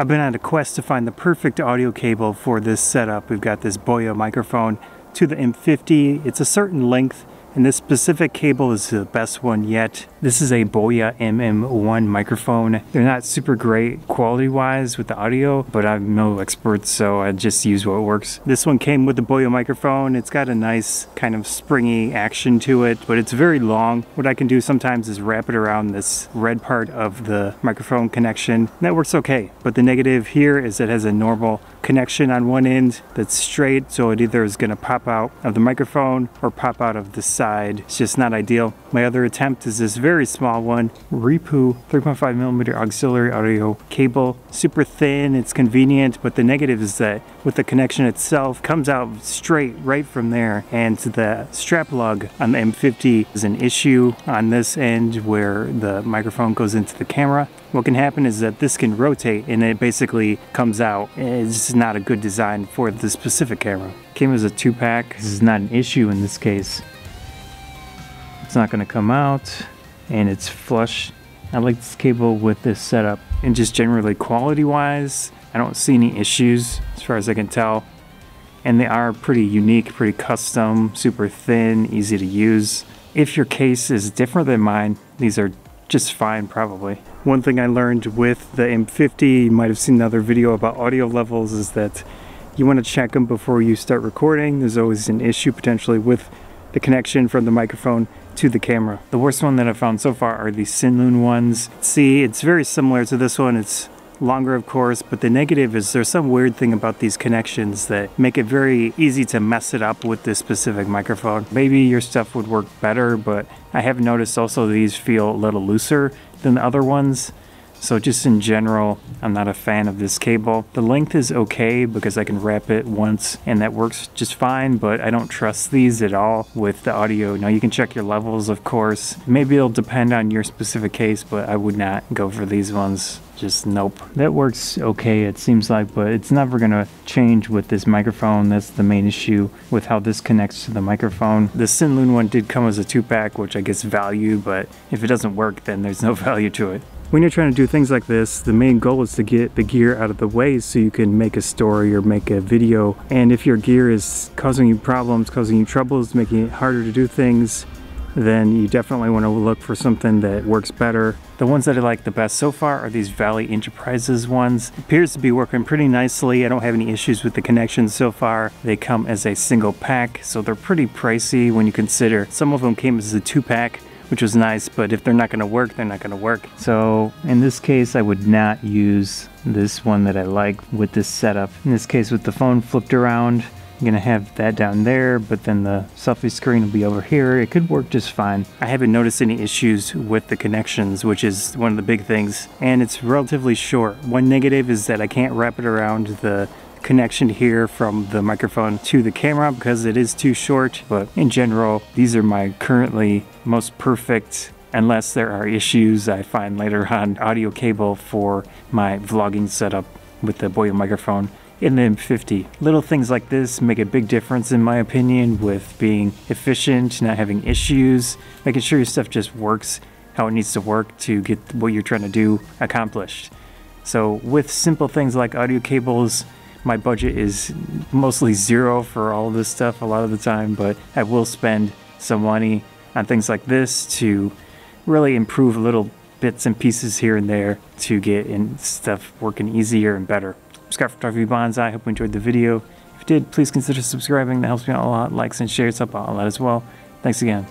I've been on a quest to find the perfect audio cable for this setup. We've got this Boya microphone to the M50. It's a certain length and this specific cable is the best one yet. This is a Boya MM1 microphone. They're not super great quality wise with the audio, but I'm no expert so I just use what works. This one came with the Boya microphone. It's got a nice kind of springy action to it, but it's very long. What I can do sometimes is wrap it around this red part of the microphone connection. That works okay, but the negative here is it has a normal connection on one end that's straight, so it either is gonna pop out of the microphone or pop out of the side. It's just not ideal. My other attempt is this very small one, Repu 3.5 millimeter auxiliary audio cable. Super thin, it's convenient, but the negative is that with the connection itself comes out straight right from there and the strap lug on the M50 is an issue on this end where the microphone goes into the camera. What can happen is that this can rotate and it basically comes out. It's not a good design for the specific camera. Came as a two pack. This is not an issue in this case. It's not going to come out and it's flush. I like this cable with this setup and just generally quality wise, I don't see any issues as far as I can tell. And they are pretty unique, pretty custom, super thin, easy to use. If your case is different than mine, these are just fine probably. One thing I learned with the M50, you might have seen another video about audio levels, is that you want to check them before you start recording. There's always an issue potentially with the connection from the microphone to the camera. The worst one that I've found so far are the Sinlun ones. See, it's very similar to this one. It's longer of course, but the negative is there's some weird thing about these connections that make it very easy to mess it up with this specific microphone. Maybe your stuff would work better, but I have noticed also these feel a little looser than the other ones. So just in general, I'm not a fan of this cable. The length is okay because I can wrap it once and that works just fine, but I don't trust these at all with the audio. Now you can check your levels, of course. Maybe it'll depend on your specific case, but I would not go for these ones. Just nope. That works okay, it seems like, but it's never gonna change with this microphone. That's the main issue with how this connects to the microphone. The Sinlun one did come as a two pack, which I guess value, but if it doesn't work, then there's no value to it. When you're trying to do things like this, the main goal is to get the gear out of the way so you can make a story or make a video. And if your gear is causing you problems, causing you troubles, making it harder to do things, then you definitely want to look for something that works better. The ones that I like the best so far are these Valley Enterprises ones. Appears to be working pretty nicely. I don't have any issues with the connections so far. They come as a single pack, so they're pretty pricey when you consider some of them came as a two pack which was nice, but if they're not gonna work, they're not gonna work. So in this case, I would not use this one that I like with this setup. In this case, with the phone flipped around, I'm gonna have that down there, but then the selfie screen will be over here. It could work just fine. I haven't noticed any issues with the connections, which is one of the big things, and it's relatively short. One negative is that I can't wrap it around the connection here from the microphone to the camera because it is too short. But in general, these are my currently most perfect unless there are issues I find later on audio cable for my vlogging setup with the Boya microphone in the M50. Little things like this make a big difference in my opinion with being efficient, not having issues, making sure your stuff just works how it needs to work to get what you're trying to do accomplished. So with simple things like audio cables, my budget is mostly zero for all this stuff a lot of the time, but I will spend some money on things like this to really improve little bits and pieces here and there to get in stuff working easier and better. I'm Scott Photography Banzai. I hope you enjoyed the video. If you did, please consider subscribing. That helps me out a lot. Likes and shares help out a lot as well. Thanks again.